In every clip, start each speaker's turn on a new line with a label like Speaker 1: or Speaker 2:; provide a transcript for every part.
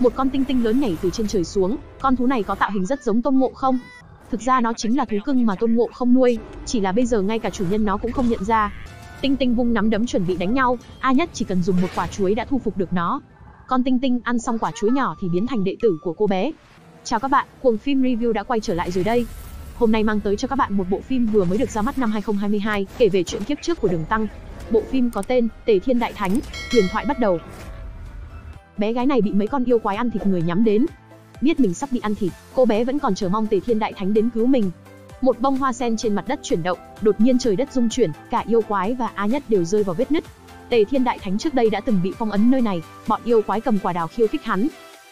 Speaker 1: một con tinh tinh lớn nhảy từ trên trời xuống, con thú này có tạo hình rất giống Tôn Ngộ không. Thực ra nó chính là thú cưng mà Tôn Ngộ không nuôi, chỉ là bây giờ ngay cả chủ nhân nó cũng không nhận ra. Tinh tinh vung nắm đấm chuẩn bị đánh nhau, A Nhất chỉ cần dùng một quả chuối đã thu phục được nó. Con tinh tinh ăn xong quả chuối nhỏ thì biến thành đệ tử của cô bé. Chào các bạn, cuồng phim review đã quay trở lại rồi đây. Hôm nay mang tới cho các bạn một bộ phim vừa mới được ra mắt năm 2022, kể về chuyện kiếp trước của Đường Tăng. Bộ phim có tên Tề Thiên Đại Thánh, huyền thoại bắt đầu. Bé gái này bị mấy con yêu quái ăn thịt người nhắm đến. Biết mình sắp bị ăn thịt, cô bé vẫn còn chờ mong Tề Thiên Đại Thánh đến cứu mình. Một bông hoa sen trên mặt đất chuyển động, đột nhiên trời đất rung chuyển, cả yêu quái và A Nhất đều rơi vào vết nứt. Tề Thiên Đại Thánh trước đây đã từng bị phong ấn nơi này, bọn yêu quái cầm quả đào khiêu khích hắn.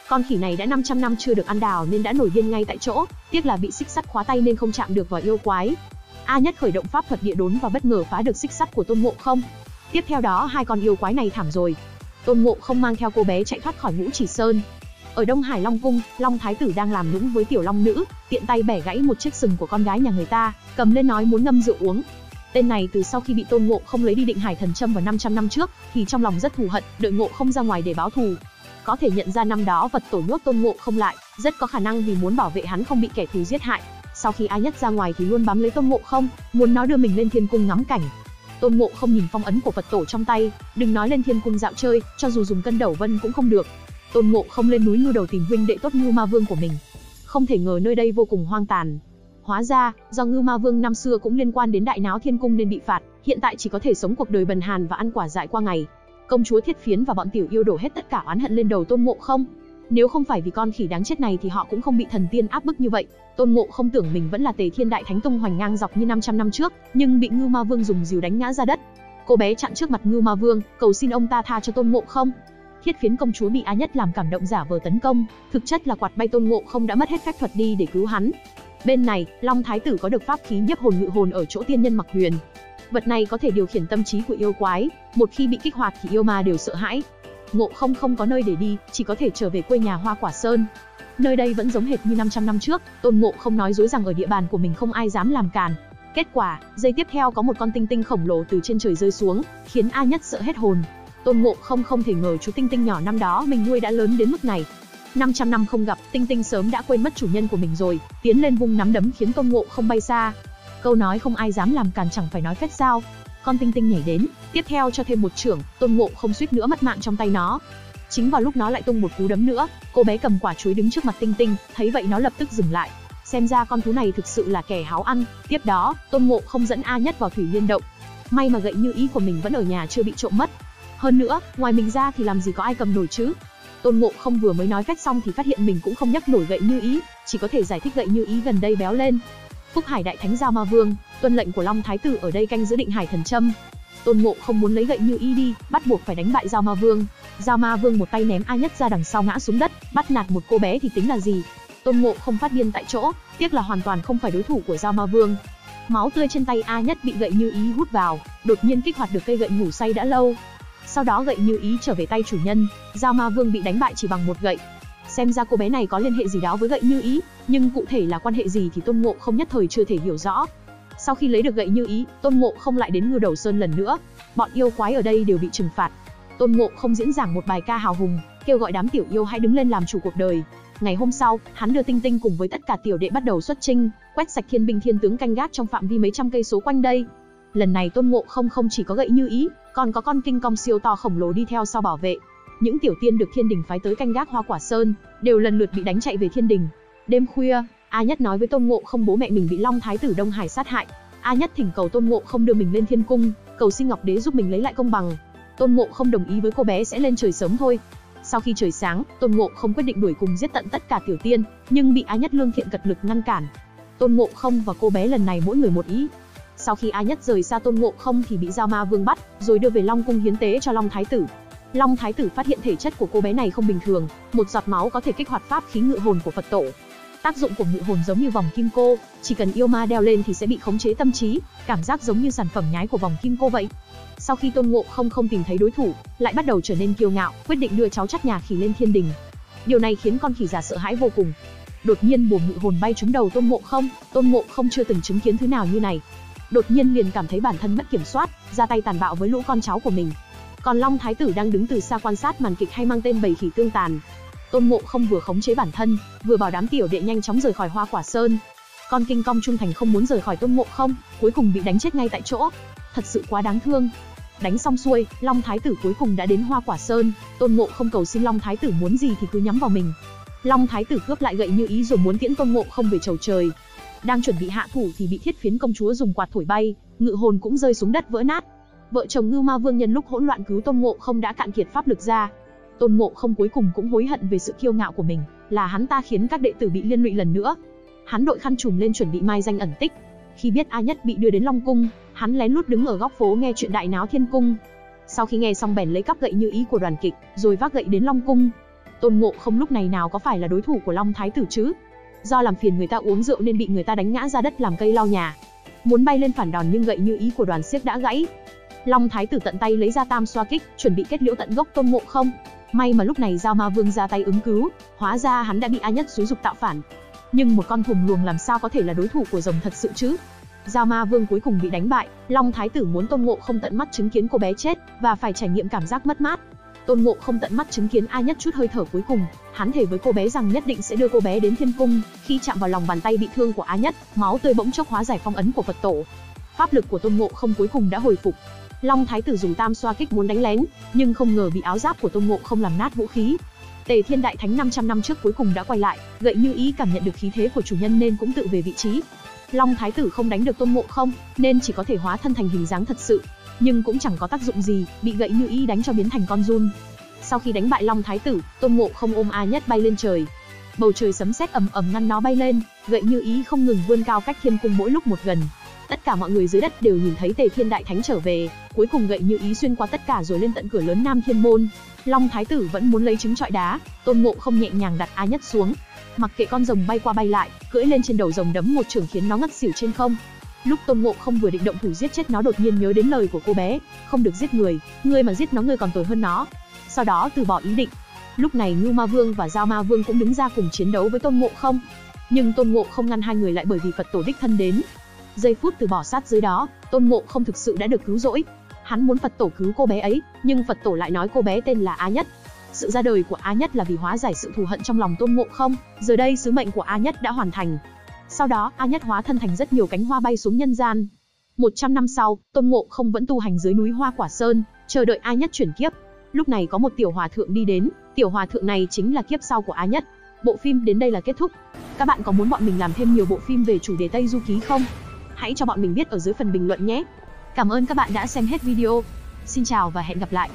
Speaker 1: Con khỉ này đã 500 năm chưa được ăn đào nên đã nổi điên ngay tại chỗ, tiếc là bị xích sắt khóa tay nên không chạm được vào yêu quái. A Nhất khởi động pháp thuật địa đốn và bất ngờ phá được xích sắt của Tôn Ngộ Không. Tiếp theo đó hai con yêu quái này thảm rồi. Tôn Ngộ không mang theo cô bé chạy thoát khỏi Ngũ Chỉ Sơn. Ở Đông Hải Long Cung, Long Thái tử đang làm lũng với tiểu long nữ, tiện tay bẻ gãy một chiếc sừng của con gái nhà người ta, cầm lên nói muốn ngâm rượu uống. Tên này từ sau khi bị Tôn Ngộ không lấy đi định hải thần châm vào 500 năm trước, thì trong lòng rất thù hận, đợi Ngộ không ra ngoài để báo thù. Có thể nhận ra năm đó vật tổ nhốt Tôn Ngộ không lại, rất có khả năng vì muốn bảo vệ hắn không bị kẻ thù giết hại. Sau khi ai Nhất ra ngoài thì luôn bám lấy Tôn Ngộ không, muốn nó đưa mình lên thiên cung ngắm cảnh. Tôn Ngộ không nhìn phong ấn của Phật tổ trong tay, đừng nói lên thiên cung dạo chơi, cho dù dùng cân đầu vân cũng không được. Tôn Ngộ không lên núi lưu đầu tìm huynh đệ tốt Ngưu Ma Vương của mình. Không thể ngờ nơi đây vô cùng hoang tàn, Hóa ra, do Ngưu Ma Vương năm xưa cũng liên quan đến đại náo thiên cung nên bị phạt, hiện tại chỉ có thể sống cuộc đời bần hàn và ăn quả dại qua ngày. Công chúa Thiết Phiến và bọn tiểu yêu đổ hết tất cả oán hận lên đầu Tôn Ngộ Không. Nếu không phải vì con khỉ đáng chết này thì họ cũng không bị thần tiên áp bức như vậy. Tôn Ngộ không tưởng mình vẫn là Tề Thiên Đại Thánh tung hoành ngang dọc như 500 năm trước, nhưng bị Ngưu Ma Vương dùng dìu đánh ngã ra đất. Cô bé chặn trước mặt Ngưu Ma Vương, cầu xin ông ta tha cho Tôn Ngộ không. Thiết Phiến công chúa bị Á Nhất làm cảm động giả vờ tấn công, thực chất là quạt bay Tôn Ngộ không đã mất hết phép thuật đi để cứu hắn. Bên này, Long Thái tử có được pháp khí nhiếp hồn ngự hồn ở chỗ tiên nhân mặc huyền. Vật này có thể điều khiển tâm trí của yêu quái, một khi bị kích hoạt thì yêu ma đều sợ hãi. Ngộ không không có nơi để đi, chỉ có thể trở về quê nhà Hoa Quả Sơn. Nơi đây vẫn giống hệt như 500 năm trước, Tôn Ngộ không nói dối rằng ở địa bàn của mình không ai dám làm càn. Kết quả, giây tiếp theo có một con tinh tinh khổng lồ từ trên trời rơi xuống, khiến A Nhất sợ hết hồn. Tôn Ngộ không không thể ngờ chú tinh tinh nhỏ năm đó mình nuôi đã lớn đến mức này, 500 năm không gặp, Tinh Tinh sớm đã quên mất chủ nhân của mình rồi, tiến lên vung nắm đấm khiến Tôn Ngộ không bay xa. Câu nói không ai dám làm càn chẳng phải nói phép sao? Con Tinh Tinh nhảy đến, tiếp theo cho thêm một trưởng, Tôn Ngộ không suýt nữa mất mạng trong tay nó. Chính vào lúc nó lại tung một cú đấm nữa, cô bé cầm quả chuối đứng trước mặt Tinh Tinh, thấy vậy nó lập tức dừng lại. Xem ra con thú này thực sự là kẻ háo ăn. Tiếp đó, Tôn Ngộ không dẫn A Nhất vào thủy liên động. May mà gậy như ý của mình vẫn ở nhà chưa bị trộm mất. Hơn nữa, ngoài mình ra thì làm gì có ai cầm nổi chứ? Tôn Ngộ không vừa mới nói cách xong thì phát hiện mình cũng không nhắc nổi gậy như ý, chỉ có thể giải thích gậy như ý gần đây béo lên. Phúc Hải Đại Thánh Giao Ma Vương, tuân lệnh của Long Thái tử ở đây canh giữ định Hải Thần Trâm. Tôn Ngộ không muốn lấy gậy như Y đi, bắt buộc phải đánh bại Giao Ma Vương. Giao Ma Vương một tay ném A Nhất ra đằng sau ngã xuống đất, bắt nạt một cô bé thì tính là gì? Tôn Ngộ không phát điên tại chỗ, tiếc là hoàn toàn không phải đối thủ của Giao Ma Vương. Máu tươi trên tay A Nhất bị gậy như ý hút vào, đột nhiên kích hoạt được cây gậy ngủ say đã lâu, sau đó gậy như ý trở về tay chủ nhân, Giao Ma Vương bị đánh bại chỉ bằng một gậy. Xem ra cô bé này có liên hệ gì đó với gậy như ý, nhưng cụ thể là quan hệ gì thì Tôn Ngộ không nhất thời chưa thể hiểu rõ. Sau khi lấy được gậy như ý, Tôn Ngộ không lại đến Ngư Đầu Sơn lần nữa. Bọn yêu quái ở đây đều bị trừng phạt. Tôn Ngộ không diễn giảng một bài ca hào hùng, kêu gọi đám tiểu yêu hãy đứng lên làm chủ cuộc đời. Ngày hôm sau, hắn đưa Tinh Tinh cùng với tất cả tiểu đệ bắt đầu xuất chinh, quét sạch thiên binh thiên tướng canh gác trong phạm vi mấy trăm cây số quanh đây. Lần này Tôn Ngộ không không chỉ có gậy như ý, còn có con kinh công siêu to khổng lồ đi theo sau bảo vệ. Những tiểu tiên được Thiên Đình phái tới canh gác Hoa Quả Sơn, đều lần lượt bị đánh chạy về Thiên Đình. Đêm khuya, A Nhất nói với Tôn Ngộ không bố mẹ mình bị Long Thái tử Đông Hải sát hại. A Nhất thỉnh cầu Tôn Ngộ không đưa mình lên Thiên Cung, cầu xin Ngọc Đế giúp mình lấy lại công bằng. Tôn Ngộ không đồng ý với cô bé sẽ lên trời sớm thôi. Sau khi trời sáng, Tôn Ngộ không quyết định đuổi cùng giết tận tất cả tiểu tiên, nhưng bị A Nhất lương thiện cật lực ngăn cản. Tôn Ngộ không và cô bé lần này mỗi người một ý, sau khi A Nhất rời xa Tôn Ngộ Không thì bị Giao Ma Vương bắt, rồi đưa về Long cung hiến tế cho Long Thái tử. Long Thái tử phát hiện thể chất của cô bé này không bình thường, một giọt máu có thể kích hoạt pháp khí ngự hồn của Phật tổ. Tác dụng của ngự hồn giống như vòng kim cô, chỉ cần yêu ma đeo lên thì sẽ bị khống chế tâm trí, cảm giác giống như sản phẩm nhái của vòng kim cô vậy. Sau khi Tôn Ngộ Không không tìm thấy đối thủ, lại bắt đầu trở nên kiêu ngạo, quyết định đưa cháu chắc nhà khỉ lên thiên đình. Điều này khiến con khỉ già sợ hãi vô cùng. Đột nhiên buồm ngự hồn bay trúng đầu Tôn Ngộ Không, Tôn Ngộ Không chưa từng chứng kiến thứ nào như này, đột nhiên liền cảm thấy bản thân mất kiểm soát, ra tay tàn bạo với lũ con cháu của mình. Còn Long Thái tử đang đứng từ xa quan sát màn kịch hay mang tên bầy khỉ tương tàn. Tôn Ngộ không vừa khống chế bản thân, vừa bảo đám tiểu đệ nhanh chóng rời khỏi Hoa Quả Sơn. Con kinh công trung thành không muốn rời khỏi Tôn Ngộ không, cuối cùng bị đánh chết ngay tại chỗ. Thật sự quá đáng thương. Đánh xong xuôi, Long Thái tử cuối cùng đã đến Hoa Quả Sơn, Tôn Ngộ không cầu xin Long Thái tử muốn gì thì cứ nhắm vào mình. Long Thái tử cướp lại gậy như ý rồi muốn tiễn Tôn Ngộ không về chầu trời. Đang chuẩn bị hạ thủ thì bị Thiết Phiến công chúa dùng quạt thổi bay, ngự hồn cũng rơi xuống đất vỡ nát. Vợ chồng Ngưu Ma Vương nhân lúc hỗn loạn cứu Tôn Ngộ không đã cạn kiệt pháp lực ra. Tôn Ngộ không cuối cùng cũng hối hận về sự kiêu ngạo của mình, là hắn ta khiến các đệ tử bị liên lụy lần nữa. Hắn đội khăn trùm lên chuẩn bị mai danh ẩn tích. Khi biết A Nhất bị đưa đến Long cung, hắn lén lút đứng ở góc phố nghe chuyện đại náo thiên cung. Sau khi nghe xong bèn lấy cắp gậy như ý của đoàn kịch, rồi vác gậy đến Long cung. Tôn Ngộ không lúc này nào có phải là đối thủ của Long Thái tử chứ? Do làm phiền người ta uống rượu nên bị người ta đánh ngã ra đất làm cây lau nhà. Muốn bay lên phản đòn nhưng gậy như ý của đoàn siếc đã gãy. Long Thái tử tận tay lấy ra tam xoa kích, chuẩn bị kết liễu tận gốc Tôn Ngộ không. May mà lúc này Giao Ma Vương ra tay ứng cứu, hóa ra hắn đã bị A Nhất xúi dục tạo phản. Nhưng một con thùng luồng làm sao có thể là đối thủ của rồng thật sự chứ? Giao Ma Vương cuối cùng bị đánh bại, Long Thái tử muốn Tôn Ngộ không tận mắt chứng kiến cô bé chết và phải trải nghiệm cảm giác mất mát. Tôn Ngộ không tận mắt chứng kiến A Nhất chút hơi thở cuối cùng, hắn thề với cô bé rằng nhất định sẽ đưa cô bé đến Thiên cung, khi chạm vào lòng bàn tay bị thương của A Nhất, máu tươi bỗng chốc hóa giải phong ấn của Phật tổ. Pháp lực của Tôn Ngộ không cuối cùng đã hồi phục. Long Thái tử dùng tam xoa kích muốn đánh lén, nhưng không ngờ bị áo giáp của Tôn Ngộ không làm nát vũ khí. Tề Thiên Đại Thánh 500 năm trước cuối cùng đã quay lại, gậy như ý cảm nhận được khí thế của chủ nhân nên cũng tự về vị trí. Long Thái tử không đánh được Tôn Ngộ không, nên chỉ có thể hóa thân thành hình dáng thật sự, nhưng cũng chẳng có tác dụng gì, bị gậy như ý đánh cho biến thành con run. Sau khi đánh bại Long Thái tử, Tôn Ngộ không ôm A Nhất bay lên trời. Bầu trời sấm sét ầm ầm ngăn nó bay lên, gậy như ý không ngừng vươn cao cách thiên cung mỗi lúc một gần. Tất cả mọi người dưới đất đều nhìn thấy Tề Thiên Đại Thánh trở về, cuối cùng gậy như ý xuyên qua tất cả rồi lên tận cửa lớn Nam Thiên môn. Long Thái tử vẫn muốn lấy trứng trọi đá, Tôn Ngộ không nhẹ nhàng đặt A Nhất xuống, mặc kệ con rồng bay qua bay lại, cưỡi lên trên đầu rồng đấm một trường khiến nó ngất xỉu trên không. Lúc Tôn Ngộ không vừa định động thủ giết chết nó đột nhiên nhớ đến lời của cô bé, không được giết người, người mà giết nó người còn tồi hơn nó. Sau đó từ bỏ ý định. Lúc này Ngưu Ma Vương và Giao Ma Vương cũng đứng ra cùng chiến đấu với Tôn Ngộ không. Nhưng Tôn Ngộ không ngăn hai người lại bởi vì Phật tổ đích thân đến. Giây phút từ bỏ sát dưới đó, Tôn Ngộ không thực sự đã được cứu rỗi. Hắn muốn Phật tổ cứu cô bé ấy, nhưng Phật tổ lại nói cô bé tên là Á Nhất. Sự ra đời của A Nhất là vì hóa giải sự thù hận trong lòng Tôn Ngộ Không, giờ đây sứ mệnh của A Nhất đã hoàn thành. Sau đó, A Nhất hóa thân thành rất nhiều cánh hoa bay xuống nhân gian. 100 năm sau, Tôn Ngộ Không vẫn tu hành dưới núi Hoa Quả Sơn, chờ đợi A Nhất chuyển kiếp. Lúc này có một tiểu hòa thượng đi đến, tiểu hòa thượng này chính là kiếp sau của A Nhất. Bộ phim đến đây là kết thúc. Các bạn có muốn bọn mình làm thêm nhiều bộ phim về chủ đề Tây Du Ký không? Hãy cho bọn mình biết ở dưới phần bình luận nhé. Cảm ơn các bạn đã xem hết video. Xin chào và hẹn gặp lại.